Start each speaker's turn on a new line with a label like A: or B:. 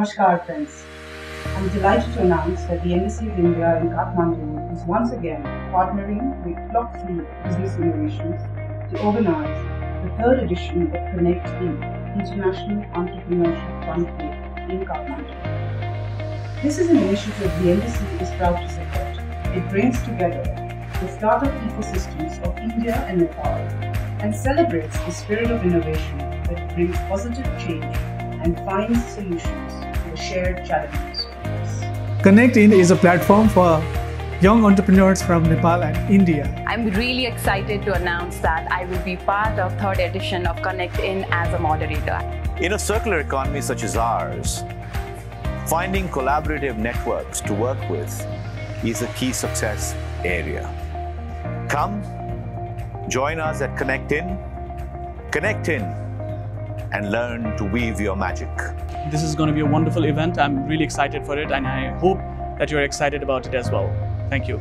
A: Namaskar friends. I'm delighted to announce that the Embassy of India in Kathmandu is once again partnering with Clock Fleet Business Innovations to organize the third edition of Connect In, International Entrepreneurship Fund in Kathmandu. This is an initiative the Embassy is proud to support. It brings together the startup ecosystems of India and Nepal and celebrates the spirit of innovation that brings positive change and finds solutions shared challenges.
B: Connect In is a platform for young entrepreneurs from Nepal and India.
C: I'm really excited to announce that I will be part of third edition of Connect In as a moderator.
D: In a circular economy such as ours, finding collaborative networks to work with is a key success area. Come, join us at Connect In, Connect In, and learn to weave your magic.
B: This is going to be a wonderful event. I'm really excited for it and I hope that you're excited about it as well. Thank you.